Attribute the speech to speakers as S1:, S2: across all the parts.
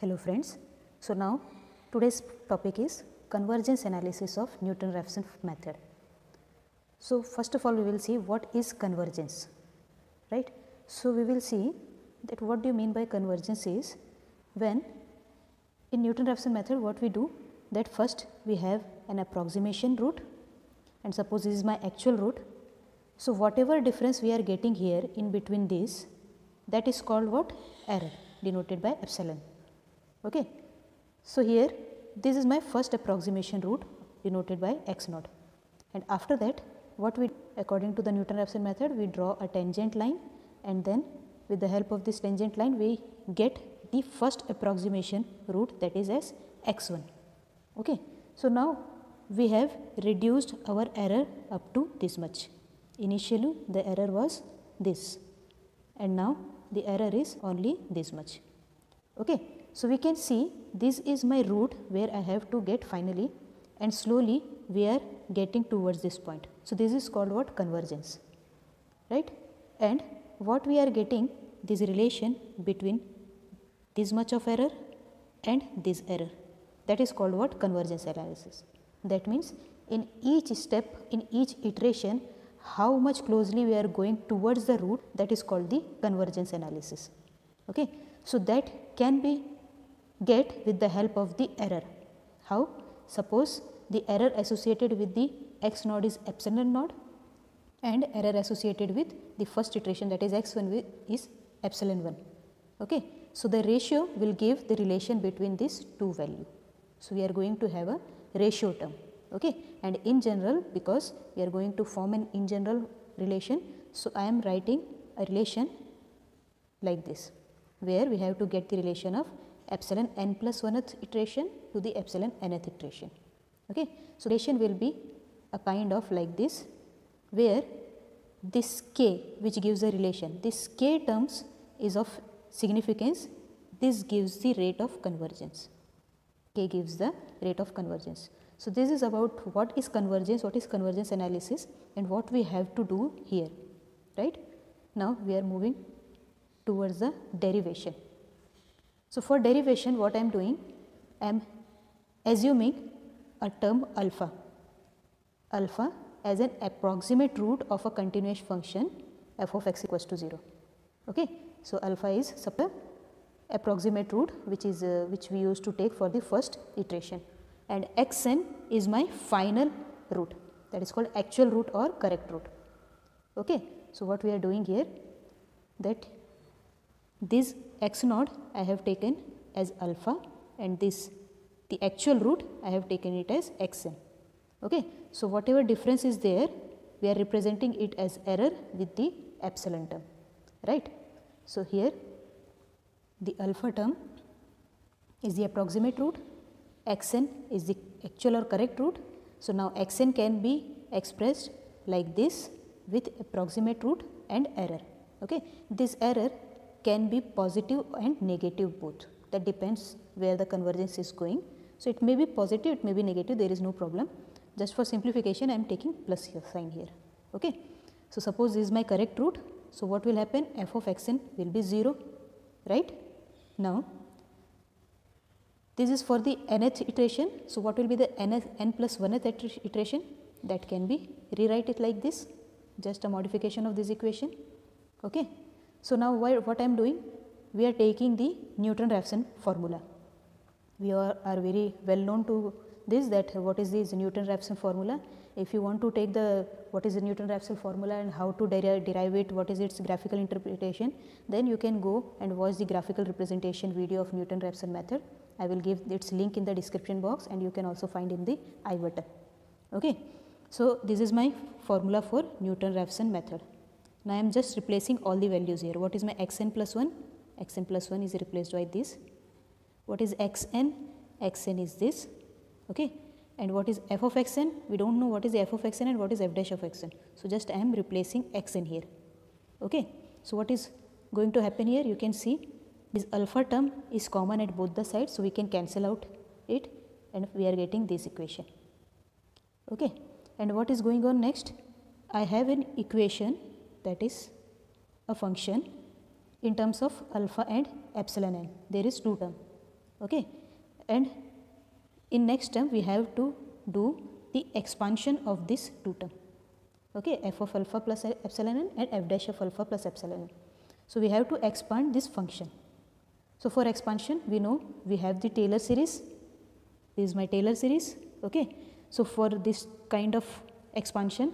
S1: Hello friends. So now today's topic is convergence analysis of Newton-Raphson method. So first of all we will see what is convergence, right. So we will see that what do you mean by convergence is when in Newton-Raphson method what we do that first we have an approximation root and suppose this is my actual root. So whatever difference we are getting here in between this that is called what error denoted by epsilon. Okay. So here this is my first approximation root denoted by x naught and after that what we according to the Newton-Raphson method we draw a tangent line and then with the help of this tangent line we get the first approximation root that is as x1. Okay. So now we have reduced our error up to this much. Initially the error was this and now the error is only this much. Okay. So, we can see this is my root where I have to get finally and slowly we are getting towards this point. So, this is called what convergence right and what we are getting this relation between this much of error and this error that is called what convergence analysis. That means, in each step in each iteration how much closely we are going towards the root that is called the convergence analysis. Okay. So, that can be get with the help of the error. How? Suppose the error associated with the x naught is epsilon naught and error associated with the first iteration that is x 1 is epsilon 1. Okay. So, the ratio will give the relation between these two value. So, we are going to have a ratio term okay. and in general because we are going to form an in general relation. So, I am writing a relation like this where we have to get the relation of epsilon n plus 1th iteration to the epsilon nth iteration. Okay. So, relation will be a kind of like this where this k which gives the relation this k terms is of significance this gives the rate of convergence k gives the rate of convergence. So, this is about what is convergence what is convergence analysis and what we have to do here right. Now, we are moving towards the derivation. So, for derivation what I am doing? I am assuming a term alpha, alpha as an approximate root of a continuous function f of x equals to 0. Okay. So, alpha is suppose approximate root which is uh, which we used to take for the first iteration and x n is my final root that is called actual root or correct root. Okay. So, what we are doing here that this x naught I have taken as alpha and this the actual root I have taken it as x n. Okay. So, whatever difference is there we are representing it as error with the epsilon term right. So, here the alpha term is the approximate root x n is the actual or correct root. So, now x n can be expressed like this with approximate root and error. Okay. This error can be positive and negative both that depends where the convergence is going. So, it may be positive it may be negative there is no problem just for simplification I am taking plus here sign here. Okay. So, suppose this is my correct root. So, what will happen f of x n will be 0 right. Now, this is for the nth iteration. So, what will be the nth n plus 1th iteration that can be rewrite it like this just a modification of this equation. Okay. So, now what I am doing? We are taking the Newton-Raphson formula. We are, are very well known to this that what is this Newton-Raphson formula. If you want to take the what is the Newton-Raphson formula and how to derive, derive it, what is its graphical interpretation, then you can go and watch the graphical representation video of Newton-Raphson method. I will give its link in the description box and you can also find in the i button. Okay. So, this is my formula for Newton-Raphson method. Now, I am just replacing all the values here. What is my x n plus 1? x n plus 1 is replaced by this. What is x n? x n is this. Okay. And what is f of x n? We do not know what is f of x n and what is f dash of x n. So, just I am replacing x n here. Okay. So, what is going to happen here? You can see this alpha term is common at both the sides. So, we can cancel out it and we are getting this equation. Okay. And what is going on next? I have an equation that is a function in terms of alpha and epsilon n. There is two term. okay and in next term we have to do the expansion of this two term okay f of alpha plus epsilon n and f dash of alpha plus epsilon n. So, we have to expand this function. So, for expansion we know we have the Taylor series this is my Taylor series okay. So, for this kind of expansion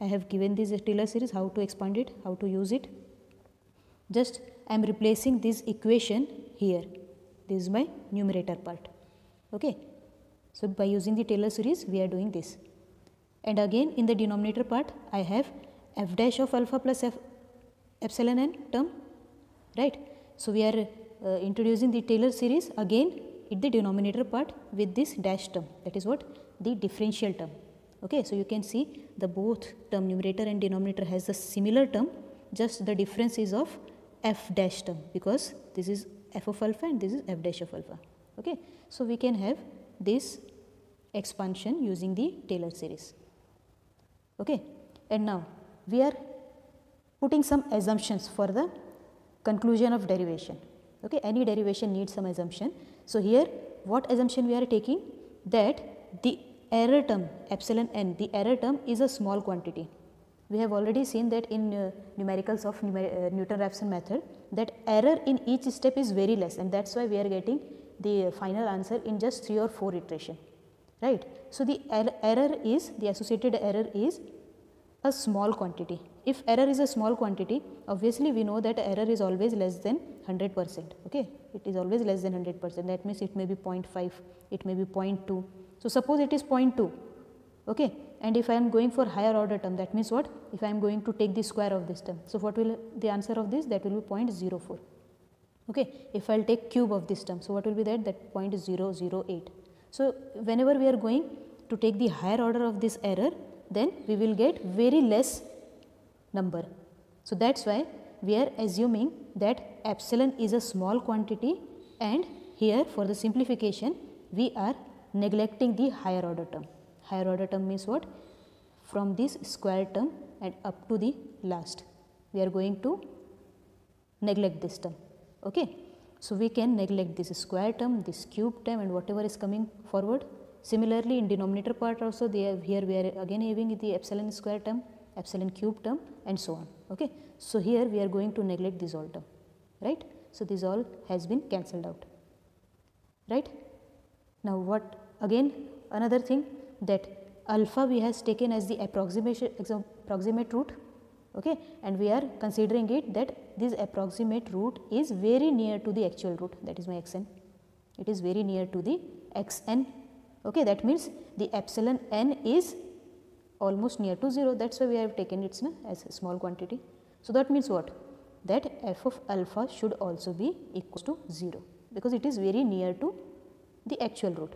S1: I have given this Taylor series how to expand it how to use it just I am replacing this equation here this is my numerator part okay. So, by using the Taylor series we are doing this and again in the denominator part I have f dash of alpha plus f epsilon n term right. So, we are uh, introducing the Taylor series again in the denominator part with this dash term that is what the differential term. Okay. So, you can see the both term numerator and denominator has a similar term just the difference is of f dash term because this is f of alpha and this is f dash of alpha. Okay. So, we can have this expansion using the Taylor series. Okay. And now we are putting some assumptions for the conclusion of derivation. Okay. Any derivation needs some assumption. So, here what assumption we are taking that the error term epsilon n, the error term is a small quantity. We have already seen that in uh, numericals of numer uh, Newton-Raphson method that error in each step is very less and that is why we are getting the final answer in just 3 or 4 iteration right. So, the er error is the associated error is a small quantity. If error is a small quantity obviously we know that error is always less than 100 percent okay it is always less than 100 percent that means it may be 0.5 it may be 0.2. So, suppose it is 0.2 okay and if I am going for higher order term that means what if I am going to take the square of this term. So, what will the answer of this that will be 0.04 okay if I will take cube of this term. So, what will be that that 0.008. So, whenever we are going to take the higher order of this error then we will get very less number. So, that is why we are assuming that epsilon is a small quantity and here for the simplification we are neglecting the higher order term. Higher order term means what? From this square term and up to the last we are going to neglect this term. Okay. So, we can neglect this square term, this cube term and whatever is coming forward. Similarly, in denominator part also they here we are again having the epsilon square term, epsilon cube term and so on. Okay. So, here we are going to neglect this all term, right. So, this all has been cancelled out, right. Now, what again another thing that alpha we has taken as the approximation approximate root okay? And we are considering it that this approximate root is very near to the actual root that is my xn it is very near to the xn okay? That means the epsilon n is almost near to 0 that is why we have taken it as a small quantity. So that means what? That f of alpha should also be equal to 0 because it is very near to the actual root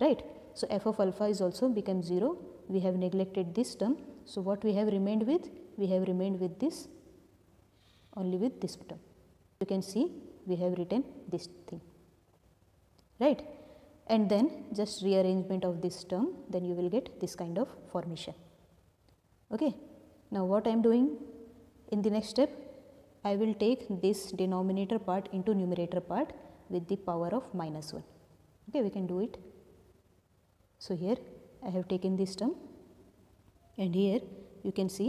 S1: right so f of alpha is also become 0 we have neglected this term so what we have remained with we have remained with this only with this term. You can see we have written this thing right and then just rearrangement of this term then you will get this kind of formation. Okay. Now, what I am doing in the next step I will take this denominator part into numerator part with the power of minus 1. Okay, we can do it. So, here I have taken this term and here you can see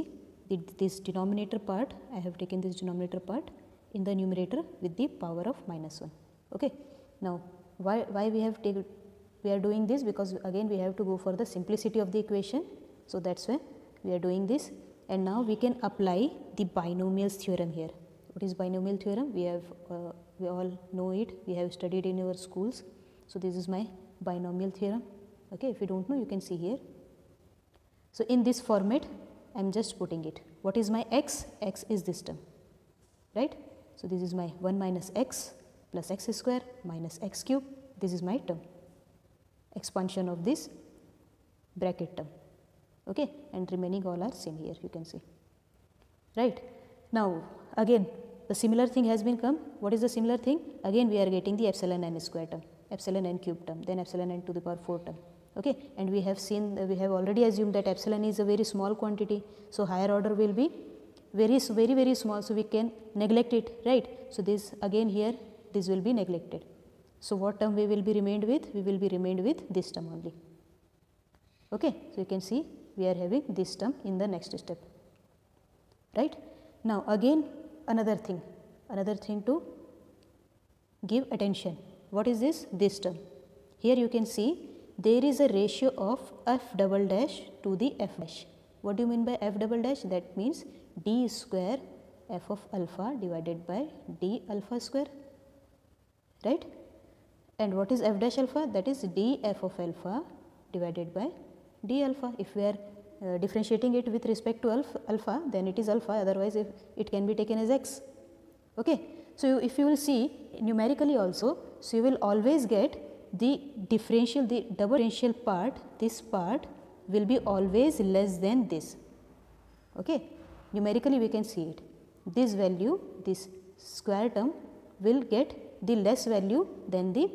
S1: this denominator part I have taken this denominator part in the numerator with the power of minus 1. Okay. Now, why, why we have taken we are doing this because again we have to go for the simplicity of the equation. So, that is why we are doing this and now we can apply the binomials theorem here. What is binomial theorem? We have uh, we all know it we have studied in our schools. So, this is my binomial theorem. Okay. If you do not know you can see here. So, in this format I am just putting it. What is my x? x is this term, right. So, this is my 1 minus x plus x square minus x cube, this is my term, expansion of this bracket term, okay. and remaining all are same here you can see, right. Now, again the similar thing has been come, what is the similar thing? Again we are getting the epsilon n square term, epsilon n cube term, then epsilon n to the power 4 term, okay and we have seen we have already assumed that epsilon is a very small quantity so higher order will be very very very small so we can neglect it right so this again here this will be neglected So, what term we will be remained with? We will be remained with this term only. Okay. So, you can see we are having this term in the next step. Right. Now, again another thing, another thing to give attention. What is this? This term. Here you can see there is a ratio of f double dash to the f dash. What do you mean by f double dash? That means d square f of alpha divided by d alpha square, right? And what is f dash alpha? That is d f of alpha divided by d alpha. If we are uh, differentiating it with respect to alpha, alpha, then it is alpha, otherwise if it can be taken as x. Okay. So, if you will see numerically also, so you will always get the differential, the double differential part, this part will be always less than this. Okay. Numerically we can see it. This value, this square term will get the less value than the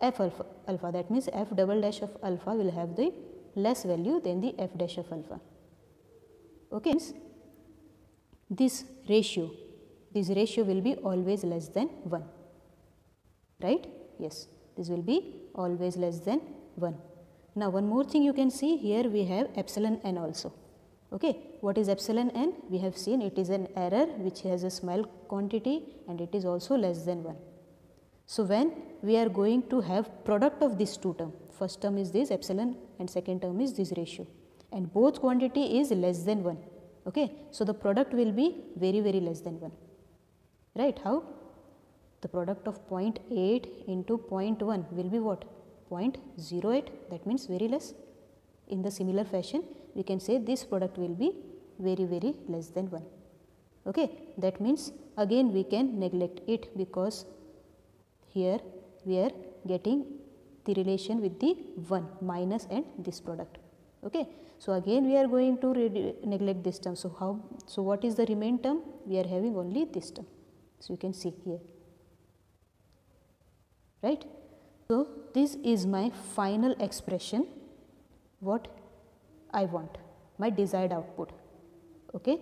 S1: f alpha, alpha. That means f double dash of alpha will have the less value than the f dash of alpha. Okay. means This ratio, this ratio will be always less than 1, right? Yes, this will be always less than 1. Now, one more thing you can see here we have epsilon n also. Okay. What is epsilon n? We have seen it is an error which has a small quantity and it is also less than 1. So, when we are going to have product of these two term, first term is this epsilon and second term is this ratio and both quantity is less than 1. Okay. So, the product will be very very less than 1, right. How? The product of 0.8 into 0.1 will be what? 0.08 that means very less. In the similar fashion we can say this product will be very very less than 1. Okay. That means again we can neglect it because here we are getting the relation with the 1 minus and this product. Okay. So, again we are going to neglect this term. So, how? So, what is the remain term? We are having only this term. So, you can see here right. So, this is my final expression what I want my desired output. Okay.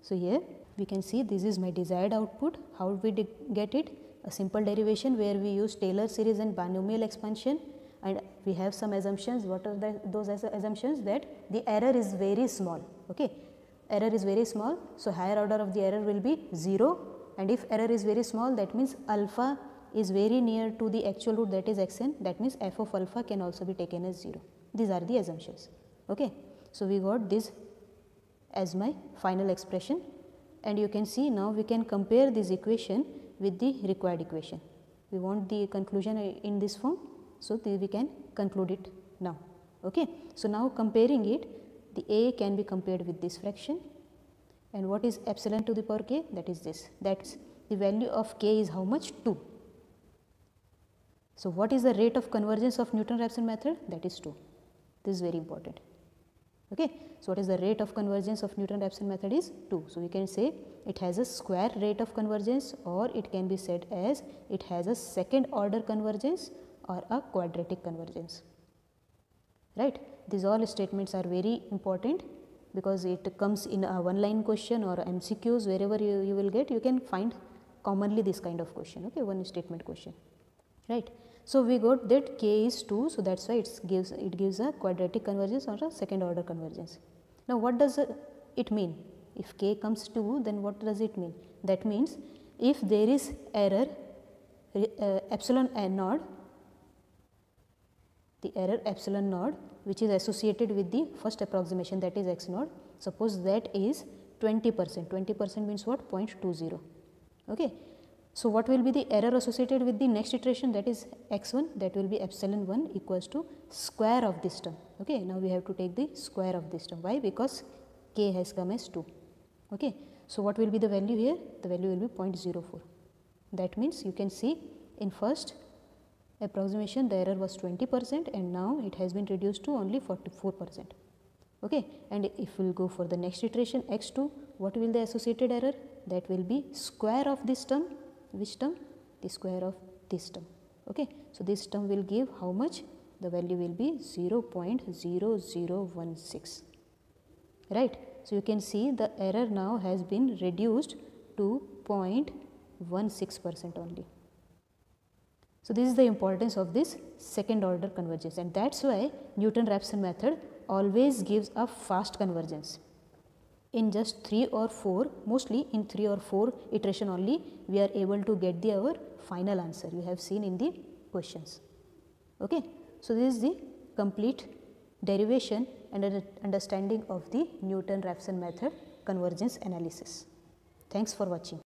S1: So, here we can see this is my desired output how we get it a simple derivation where we use Taylor series and binomial expansion and we have some assumptions what are the, those assumptions that the error is very small okay error is very small so higher order of the error will be 0 and if error is very small that means alpha is very near to the actual root that is xn that means f of alpha can also be taken as 0. These are the assumptions. Okay. So, we got this as my final expression and you can see now we can compare this equation with the required equation. We want the conclusion in this form. So, we can conclude it now. Okay. So, now comparing it the a can be compared with this fraction and what is epsilon to the power k that is this that is the value of k is how much 2 so, what is the rate of convergence of Newton-Raphson method? That is 2. This is very important. Okay. So, what is the rate of convergence of Newton-Raphson method is 2. So, we can say it has a square rate of convergence or it can be said as it has a second order convergence or a quadratic convergence. Right. These all statements are very important because it comes in a one line question or MCQs wherever you, you will get you can find commonly this kind of question okay one statement question right. So, we got that k is 2. So, that is why it gives it gives a quadratic convergence or a second order convergence. Now, what does it mean? If k comes 2 then what does it mean? That means if there is error uh, epsilon naught the error epsilon naught which is associated with the first approximation that is x naught suppose that is 20 percent 20 percent means what 0.20 okay so, what will be the error associated with the next iteration that is x 1 that will be epsilon 1 equals to square of this term. Okay. Now, we have to take the square of this term. Why? Because k has come as 2. Okay. So, what will be the value here? The value will be 0.04. That means, you can see in first approximation the error was 20 percent and now it has been reduced to only 44 percent. Okay. And if we will go for the next iteration x 2, what will the associated error? That will be square of this term which term? The square of this term. Okay? So this term will give how much? The value will be 0.0016 right? So you can see the error now has been reduced to 0.16 percent only. So, this is the importance of this second order convergence and that is why Newton-Raphson method always gives a fast convergence. In just 3 or 4, mostly in 3 or 4 iteration only, we are able to get the our final answer you have seen in the questions. Okay. So, this is the complete derivation and understanding of the Newton-Raphson method convergence analysis. Thanks for watching.